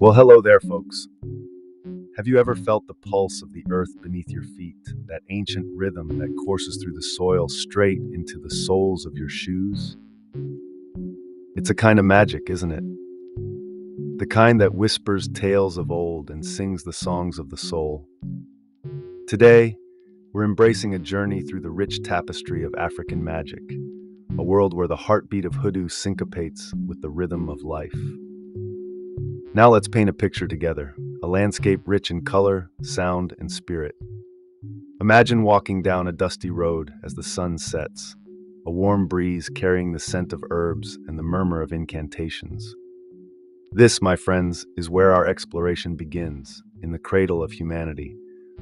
Well, hello there, folks. Have you ever felt the pulse of the earth beneath your feet, that ancient rhythm that courses through the soil straight into the soles of your shoes? It's a kind of magic, isn't it? The kind that whispers tales of old and sings the songs of the soul. Today, we're embracing a journey through the rich tapestry of African magic, a world where the heartbeat of hoodoo syncopates with the rhythm of life. Now let's paint a picture together, a landscape rich in color, sound, and spirit. Imagine walking down a dusty road as the sun sets, a warm breeze carrying the scent of herbs and the murmur of incantations. This, my friends, is where our exploration begins, in the cradle of humanity,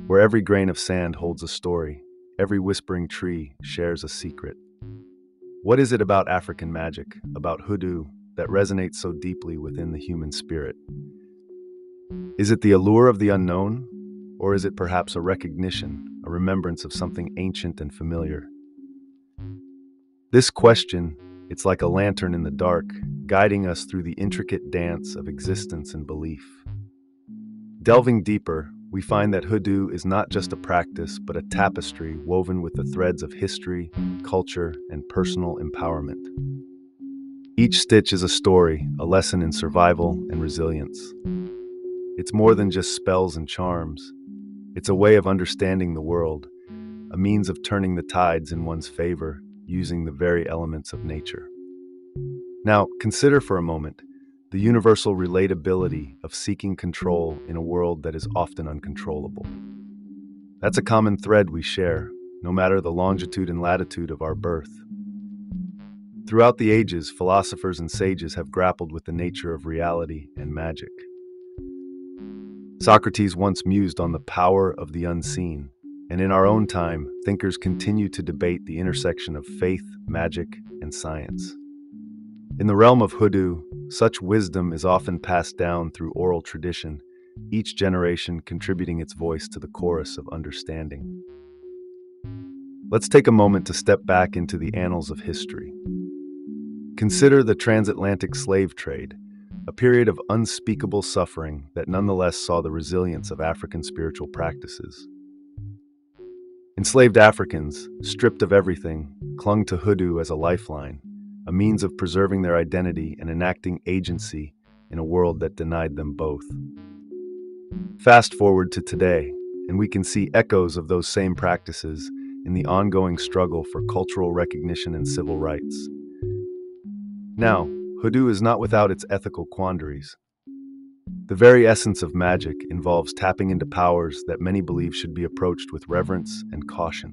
where every grain of sand holds a story, every whispering tree shares a secret. What is it about African magic, about hoodoo, that resonates so deeply within the human spirit? Is it the allure of the unknown, or is it perhaps a recognition, a remembrance of something ancient and familiar? This question, it's like a lantern in the dark, guiding us through the intricate dance of existence and belief. Delving deeper, we find that hoodoo is not just a practice, but a tapestry woven with the threads of history, culture, and personal empowerment. Each stitch is a story, a lesson in survival and resilience. It's more than just spells and charms. It's a way of understanding the world, a means of turning the tides in one's favor using the very elements of nature. Now, consider for a moment the universal relatability of seeking control in a world that is often uncontrollable. That's a common thread we share, no matter the longitude and latitude of our birth. Throughout the ages, philosophers and sages have grappled with the nature of reality and magic. Socrates once mused on the power of the unseen, and in our own time, thinkers continue to debate the intersection of faith, magic, and science. In the realm of hoodoo, such wisdom is often passed down through oral tradition, each generation contributing its voice to the chorus of understanding. Let's take a moment to step back into the annals of history. Consider the transatlantic slave trade, a period of unspeakable suffering that nonetheless saw the resilience of African spiritual practices. Enslaved Africans, stripped of everything, clung to hoodoo as a lifeline, a means of preserving their identity and enacting agency in a world that denied them both. Fast forward to today, and we can see echoes of those same practices in the ongoing struggle for cultural recognition and civil rights. Now, hoodoo is not without its ethical quandaries. The very essence of magic involves tapping into powers that many believe should be approached with reverence and caution.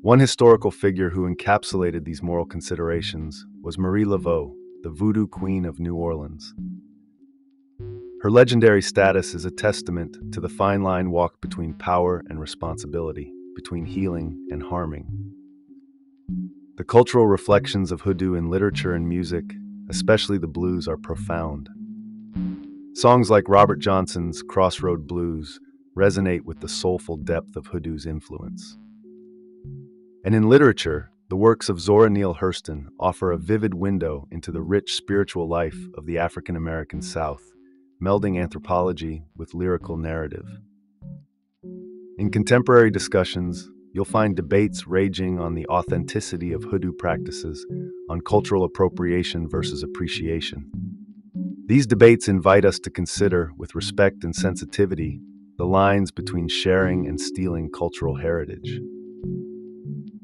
One historical figure who encapsulated these moral considerations was Marie Laveau, the voodoo queen of New Orleans. Her legendary status is a testament to the fine line walked between power and responsibility, between healing and harming. The cultural reflections of hoodoo in literature and music, especially the blues, are profound. Songs like Robert Johnson's Crossroad Blues resonate with the soulful depth of hoodoo's influence. And in literature, the works of Zora Neale Hurston offer a vivid window into the rich spiritual life of the African American South, melding anthropology with lyrical narrative. In contemporary discussions, you'll find debates raging on the authenticity of hoodoo practices, on cultural appropriation versus appreciation. These debates invite us to consider, with respect and sensitivity, the lines between sharing and stealing cultural heritage.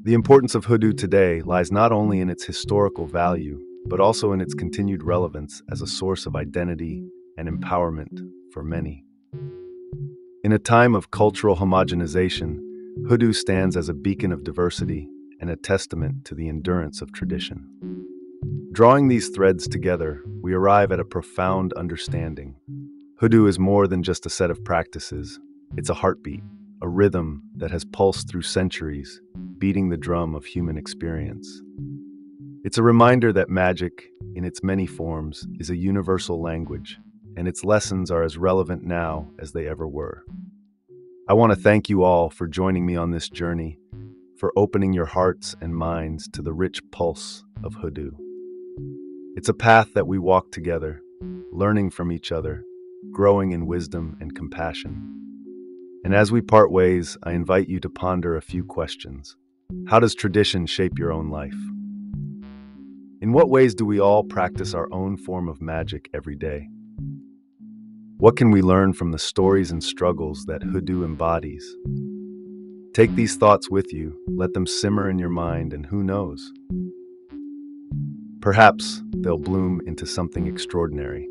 The importance of hoodoo today lies not only in its historical value, but also in its continued relevance as a source of identity and empowerment for many. In a time of cultural homogenization, Hoodoo stands as a beacon of diversity and a testament to the endurance of tradition. Drawing these threads together, we arrive at a profound understanding. Hoodoo is more than just a set of practices, it's a heartbeat, a rhythm that has pulsed through centuries, beating the drum of human experience. It's a reminder that magic, in its many forms, is a universal language, and its lessons are as relevant now as they ever were. I want to thank you all for joining me on this journey, for opening your hearts and minds to the rich pulse of Hoodoo. It's a path that we walk together, learning from each other, growing in wisdom and compassion. And as we part ways, I invite you to ponder a few questions. How does tradition shape your own life? In what ways do we all practice our own form of magic every day? What can we learn from the stories and struggles that Hoodoo embodies? Take these thoughts with you, let them simmer in your mind, and who knows? Perhaps they'll bloom into something extraordinary.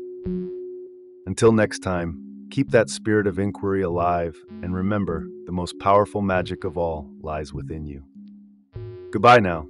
Until next time, keep that spirit of inquiry alive, and remember the most powerful magic of all lies within you. Goodbye now.